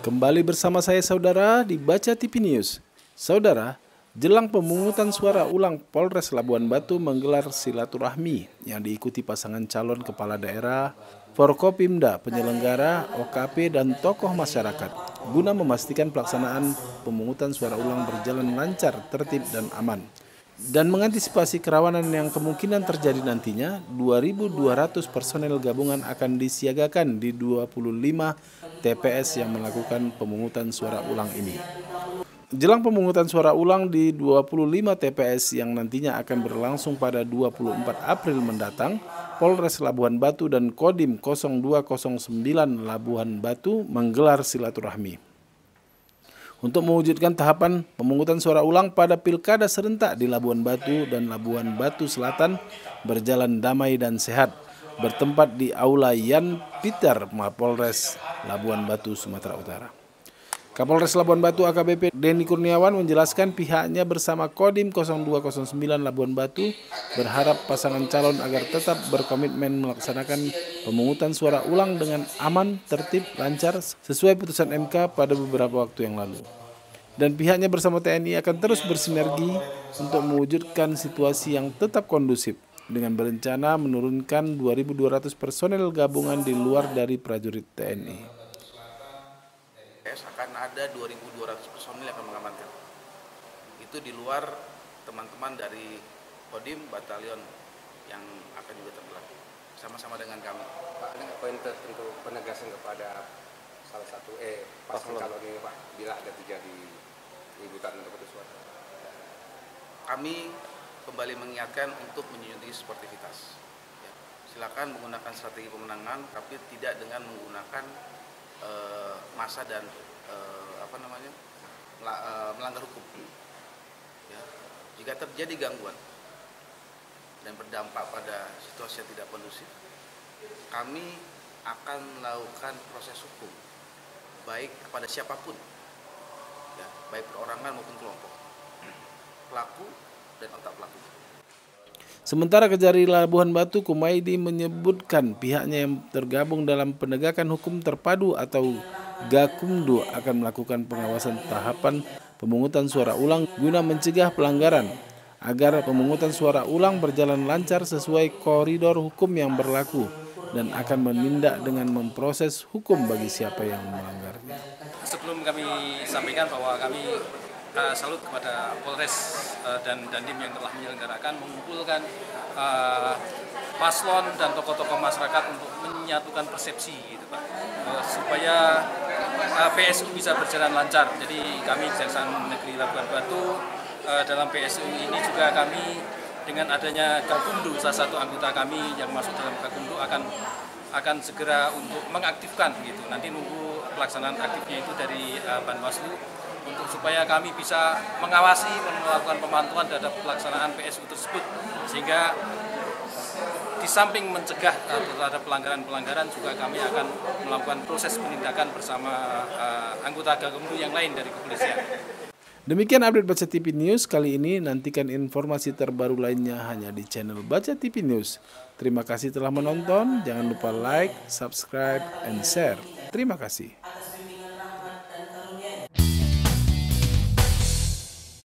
Kembali bersama saya saudara di Baca TV News. Saudara, jelang pemungutan suara ulang Polres Labuan Batu menggelar silaturahmi yang diikuti pasangan calon kepala daerah, Forkopimda, penyelenggara, OKP, dan tokoh masyarakat guna memastikan pelaksanaan pemungutan suara ulang berjalan lancar, tertib, dan aman. Dan mengantisipasi kerawanan yang kemungkinan terjadi nantinya, 2.200 personel gabungan akan disiagakan di 25 TPS yang melakukan pemungutan suara ulang ini. Jelang pemungutan suara ulang di 25 TPS yang nantinya akan berlangsung pada 24 April mendatang, Polres Labuhan Batu dan Kodim 0209 Labuhan Batu menggelar silaturahmi untuk mewujudkan tahapan pemungutan suara ulang pada pilkada serentak di Labuan Batu dan Labuan Batu Selatan berjalan damai dan sehat bertempat di Aula Yan Peter Mapolres Labuan Batu Sumatera Utara. Kapolres Labuan Batu AKBP Denny Kurniawan menjelaskan pihaknya bersama Kodim 0209 Labuan Batu berharap pasangan calon agar tetap berkomitmen melaksanakan pemungutan suara ulang dengan aman, tertib, lancar sesuai putusan MK pada beberapa waktu yang lalu. Dan pihaknya bersama TNI akan terus bersinergi untuk mewujudkan situasi yang tetap kondusif dengan berencana menurunkan 2.200 personel gabungan di luar dari prajurit TNI akan ada 2.200 personil yang akan mengamankan. Itu di luar teman-teman dari Kodim Batalion yang akan juga tergelar sama-sama dengan kami. Pak, ini poin tertentu penegasan kepada salah satu eh pasang calon ini Pak bila ada terjadi keributan untuk suara. Kami kembali mengingatkan untuk menjunjung sportivitas. Ya, silakan menggunakan strategi pemenangan, tapi tidak dengan menggunakan uh, masa dan uh, apa namanya uh, melanggar hukum. Ya. Jika terjadi gangguan dan berdampak pada situasi yang tidak kondusif, kami akan melakukan proses hukum baik kepada siapa pun, ya, baik perorangan maupun kelompok, pelaku dan otak pelaku. Sementara Kejari Labuhan Batu Kumaidi menyebutkan pihaknya yang tergabung dalam penegakan hukum terpadu atau Gakumdu akan melakukan pengawasan tahapan pemungutan suara ulang guna mencegah pelanggaran agar pemungutan suara ulang berjalan lancar sesuai koridor hukum yang berlaku dan akan menindak dengan memproses hukum bagi siapa yang melanggarnya. Sebelum kami sampaikan bahwa kami uh, salut kepada Polres uh, dan Dandim yang telah menyelenggarakan mengumpulkan uh, paslon dan tokoh-tokoh masyarakat untuk menyatukan persepsi gitu Pak supaya PSU bisa berjalan lancar. Jadi kami Kejaksaan Negeri Labuan Batu dalam PSU ini juga kami dengan adanya Gakumdu salah satu anggota kami yang masuk dalam Gakumdu akan akan segera untuk mengaktifkan gitu. Nanti nunggu pelaksanaan aktifnya itu dari uh, Banwaslu untuk supaya kami bisa mengawasi melakukan pemantauan terhadap pelaksanaan PSU tersebut sehingga di samping mencegah terhadap pelanggaran-pelanggaran juga kami akan melakukan proses penindakan bersama uh, anggota Gakumdu yang lain dari kepolisian. Demikian update Baca TV News kali ini. Nantikan informasi terbaru lainnya hanya di channel Baca TV News. Terima kasih telah menonton. Jangan lupa like, subscribe, and share. Terima kasih.